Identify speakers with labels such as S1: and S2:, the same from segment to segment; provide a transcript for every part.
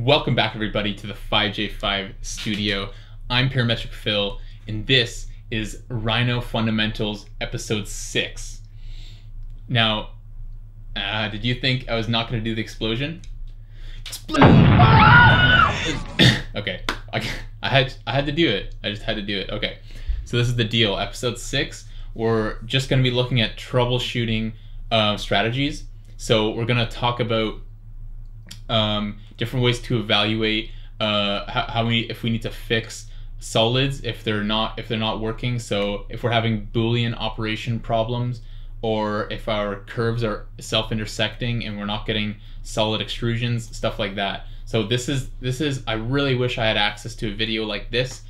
S1: Welcome back, everybody, to the 5J5 studio. I'm Parametric Phil, and this is Rhino Fundamentals Episode 6. Now, uh, did you think I was not going to do the explosion? Explosion! okay, I, had, I had to do it. I just had to do it. Okay, so this is the deal. Episode 6, we're just going to be looking at troubleshooting uh, strategies. So we're going to talk about um, different ways to evaluate uh, how, how we if we need to fix solids if they're not if they're not working. So if we're having Boolean operation problems, or if our curves are self-intersecting and we're not getting solid extrusions, stuff like that. So this is this is I really wish I had access to a video like this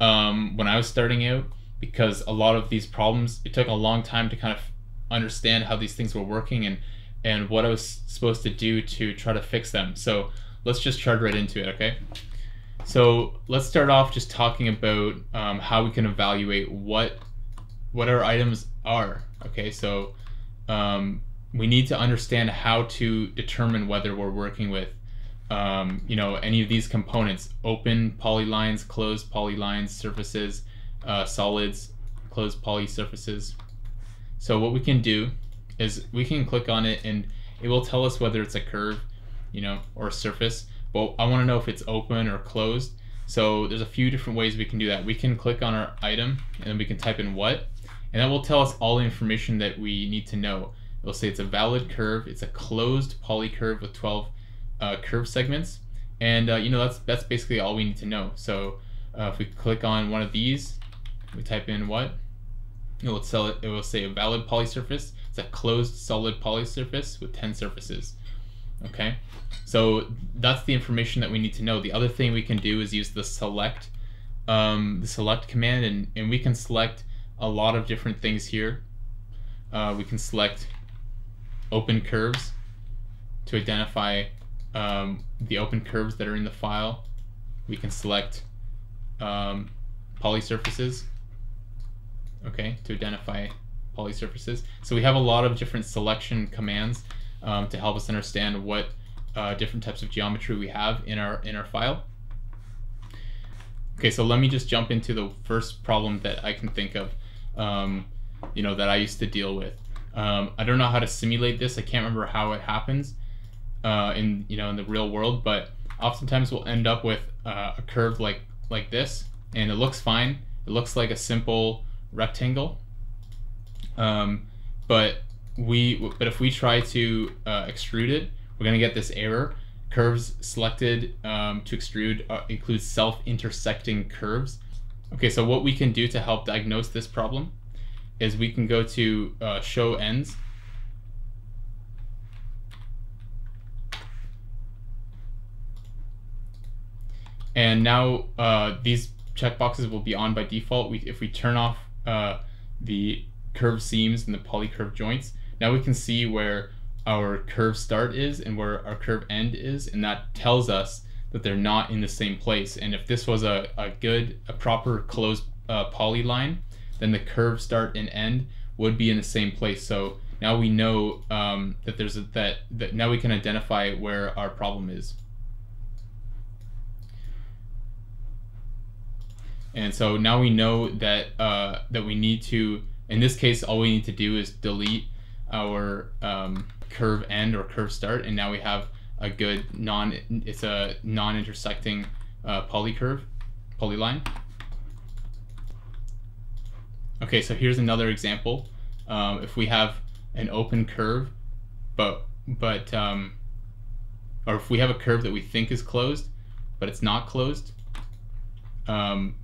S1: um, when I was starting out because a lot of these problems it took a long time to kind of understand how these things were working and and what I was supposed to do to try to fix them. So let's just charge right into it, okay? So let's start off just talking about um, how we can evaluate what what our items are. Okay, so um, we need to understand how to determine whether we're working with um, you know any of these components: open polylines, closed polylines, surfaces, uh, solids, closed poly surfaces. So what we can do is we can click on it and it will tell us whether it's a curve, you know, or a surface. But I want to know if it's open or closed. So there's a few different ways we can do that. We can click on our item and then we can type in what, and that will tell us all the information that we need to know. It'll say it's a valid curve, it's a closed polycurve with 12 uh, curve segments, and uh, you know that's that's basically all we need to know. So uh, if we click on one of these, we type in what, it will tell it. It will say a valid polysurface. It's a closed solid polysurface with 10 surfaces. Okay, so that's the information that we need to know. The other thing we can do is use the select, um, the select command, and, and we can select a lot of different things here. Uh, we can select open curves to identify um, the open curves that are in the file. We can select um, polysurfaces, okay, to identify polysurfaces. So we have a lot of different selection commands um, to help us understand what uh, different types of geometry we have in our in our file. Okay, so let me just jump into the first problem that I can think of, um, you know, that I used to deal with. Um, I don't know how to simulate this. I can't remember how it happens uh, in you know in the real world, but oftentimes we'll end up with uh, a curve like like this, and it looks fine. It looks like a simple rectangle, um, but we but if we try to uh, extrude it, we're gonna get this error. Curves selected um, to extrude uh, includes self-intersecting curves. Okay, so what we can do to help diagnose this problem is we can go to uh, show ends. And now uh, these checkboxes will be on by default. We, if we turn off uh, the curved seams and the polycurve joints, now we can see where our curve start is and where our curve end is, and that tells us that they're not in the same place. And if this was a, a good, a proper closed uh, polyline, then the curve start and end would be in the same place. So now we know um, that there's a, that, that now we can identify where our problem is. And so now we know that uh, that we need to, in this case, all we need to do is delete our um, curve end or curve start, and now we have a good non, it's a non-intersecting uh, polycurve, polyline. Okay, so here's another example. Um, if we have an open curve, but but um, or if we have a curve that we think is closed, but it's not closed, um,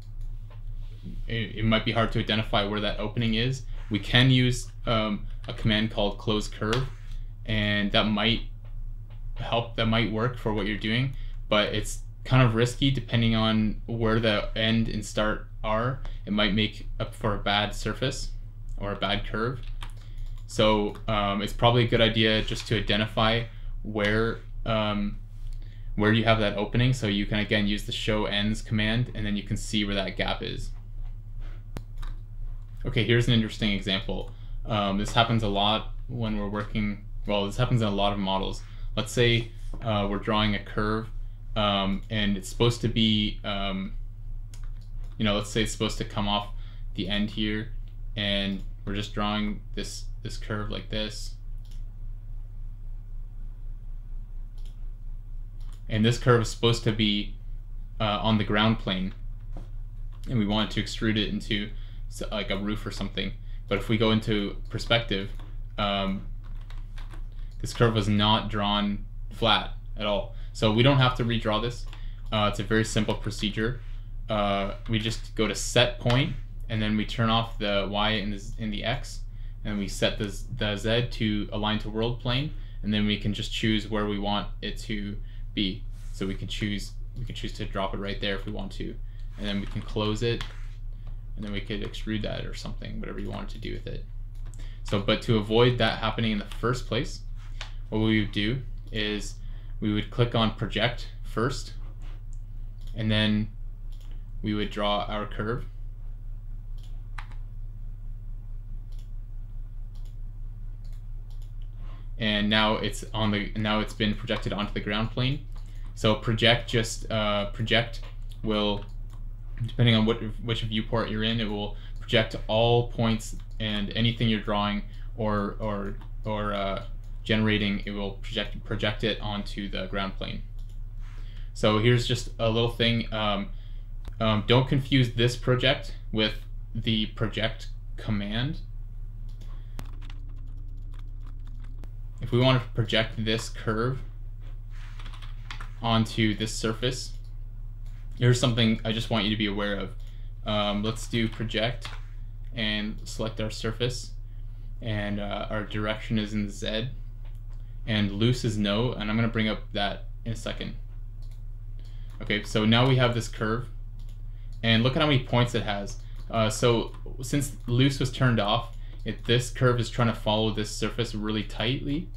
S1: it, it, might be hard to identify where that opening is. We can use um, a command called close curve, and that might help. That might work for what you're doing, but it's kind of risky depending on where the end and start are. It might make up for a bad surface or a bad curve. So um, it's probably a good idea just to identify where um, where you have that opening so you can again use the show ends command and then you can see where that gap is. Okay, here's an interesting example. Um, this happens a lot when we're working, well, this happens in a lot of models. Let's say uh, we're drawing a curve um, and it's supposed to be, um, you know, let's say it's supposed to come off the end here, and we're just drawing this this curve like this. And this curve is supposed to be uh, on the ground plane, and we want to extrude it into like a roof or something. But if we go into perspective, um, this curve was not drawn flat at all. So we don't have to redraw this. Uh, it's a very simple procedure. Uh, we just go to set point and then we turn off the y in the, in the x and we set the, the z to align to world plane and then we can just choose where we want it to be. So we can choose we can choose to drop it right there if we want to and then we can close it and then we could extrude that or something, whatever you wanted to do with it. So, but to avoid that happening in the first place, what we would do is we would click on project first and then we would draw our curve and now it's on the now it's been projected onto the ground plane so project just uh, project will depending on what which viewport you're in it will project all points and anything you're drawing or or or uh, generating, it will project project it onto the ground plane. So here's just a little thing. Um, um, don't confuse this project with the project command. If we want to project this curve onto this surface, here's something I just want you to be aware of. Um, let's do project and select our surface and uh, our direction is in Z and loose is no, and I'm going to bring up that in a second. Okay, so now we have this curve, and look at how many points it has. Uh, so since loose was turned off, if this curve is trying to follow this surface really tightly,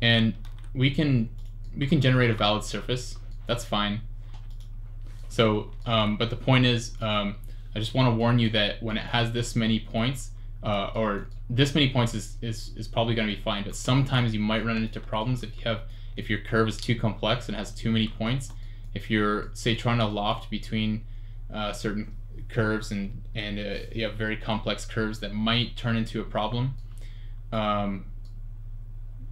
S1: and we can we can generate a valid surface. That's fine. So, um, but the point is, um, I just want to warn you that when it has this many points, uh, or this many points is, is, is probably going to be fine, but sometimes you might run into problems if you have if your curve is too complex and has too many points. If you're say trying to loft between uh, certain curves and and uh, you have very complex curves that might turn into a problem. Um,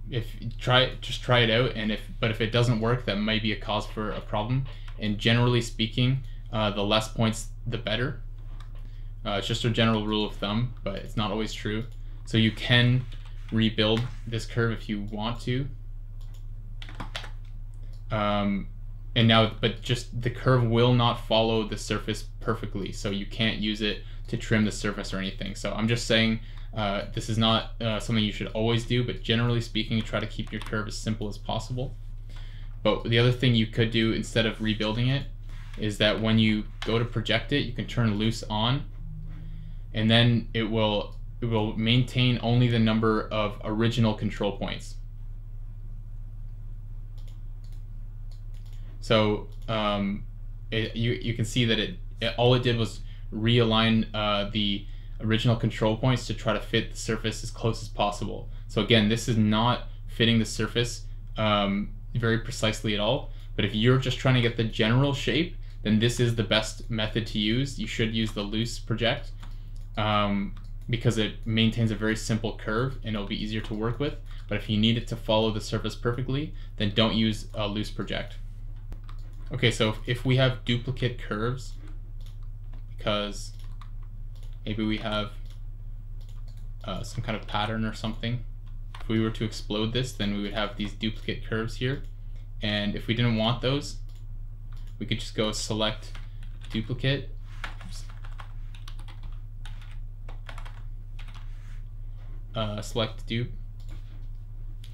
S1: if try just try it out, and if but if it doesn't work, that might be a cause for a problem. And generally speaking, uh, the less points, the better. Uh, it's just a general rule of thumb, but it's not always true. So you can rebuild this curve if you want to. Um, and now, but just the curve will not follow the surface perfectly, so you can't use it to trim the surface or anything. So I'm just saying uh, this is not uh, something you should always do, but generally speaking, try to keep your curve as simple as possible. But the other thing you could do instead of rebuilding it is that when you go to project it, you can turn loose on and then it will it will maintain only the number of original control points. So um, it, you, you can see that it, it, all it did was realign uh, the original control points to try to fit the surface as close as possible. So again, this is not fitting the surface um, very precisely at all. But if you're just trying to get the general shape, then this is the best method to use. You should use the loose project um, because it maintains a very simple curve and it'll be easier to work with. But if you need it to follow the surface perfectly, then don't use a loose project. Okay, so if, we have duplicate curves, because maybe we have uh, some kind of pattern or something, if we were to explode this, then we would have these duplicate curves here. And if we didn't want those, we could just go select duplicate uh, select dupe,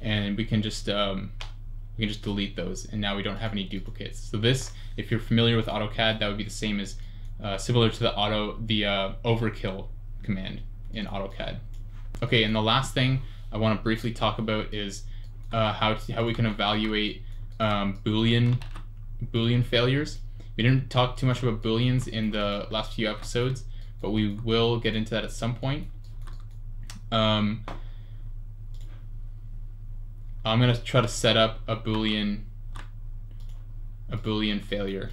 S1: and we can just um, we can just delete those, and now we don't have any duplicates. So this, if you're familiar with AutoCAD, that would be the same as uh, similar to the auto the uh, overkill command in AutoCAD. Okay, and the last thing I want to briefly talk about is uh, how to, how we can evaluate um, Boolean Boolean failures. We didn't talk too much about Booleans in the last few episodes, but we will get into that at some point. Um, I'm going to try to set up a Boolean a Boolean failure.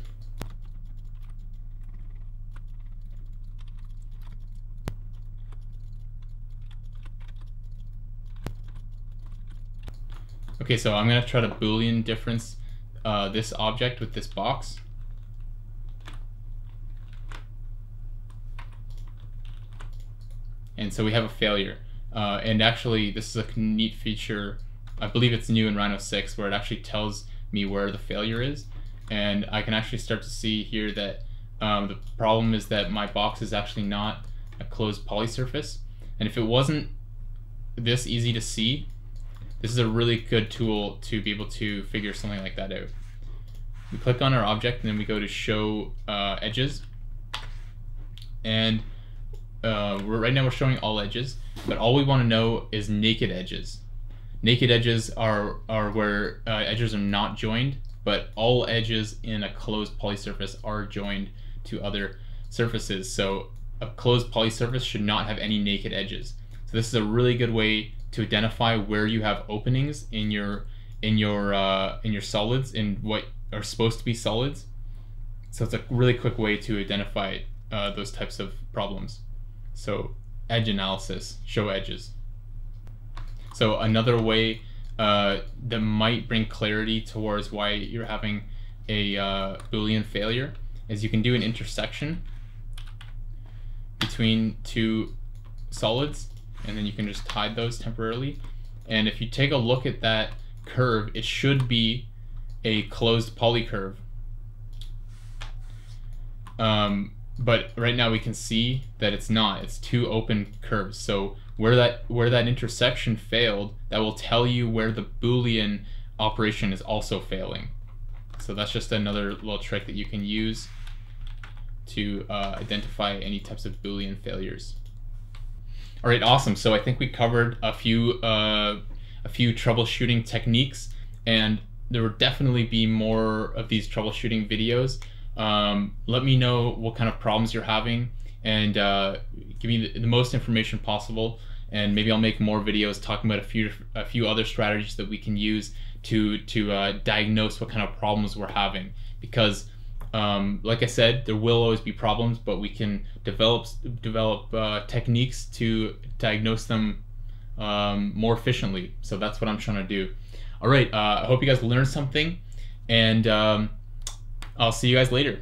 S1: Okay, so I'm gonna try to Boolean difference uh, this object with this box. And so we have a failure. Uh, and actually, this is a neat feature. I believe it's new in Rhino 6 where it actually tells me where the failure is. And I can actually start to see here that um, the problem is that my box is actually not a closed poly surface. And if it wasn't this easy to see, this is a really good tool to be able to figure something like that out. We click on our object and then we go to show uh, edges. And uh, right now we're showing all edges, but all we want to know is naked edges. Naked edges are, are where uh, edges are not joined, but all edges in a closed polysurface are joined to other surfaces. So a closed polysurface should not have any naked edges. So this is a really good way to identify where you have openings in your in your uh, in your solids in what are supposed to be solids. So it's a really quick way to identify uh, those types of problems. So edge analysis, show edges. So another way uh, that might bring clarity towards why you're having a uh, Boolean failure is you can do an intersection between two solids and then you can just hide those temporarily. And if you take a look at that curve, it should be a closed polycurve. Um, but right now we can see that it's not. It's two open curves. So where that where that intersection failed, that will tell you where the Boolean operation is also failing. So that's just another little trick that you can use to uh, identify any types of Boolean failures. All right, awesome. So I think we covered a few uh, a few troubleshooting techniques, and there will definitely be more of these troubleshooting videos. Um, let me know what kind of problems you're having, and uh, give me the, the, most information possible. And maybe I'll make more videos talking about a few a few other strategies that we can use to to uh, diagnose what kind of problems we're having. Because um, like I said, there will always be problems, but we can develop develop uh, techniques to diagnose them um, more efficiently. So that's what I'm trying to do. All right, uh, I hope you guys learned something, and um, I'll see you guys later.